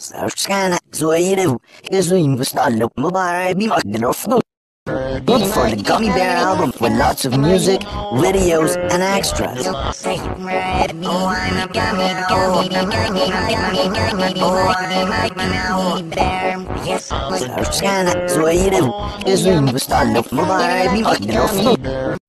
My, meow. Sana, so irew, isu imbustallo, mubara, be Look for the Gummy Bear album with lots of music, videos, and extras. Bear. Yes, Sana, so irew, isu imbustallo, mubara, be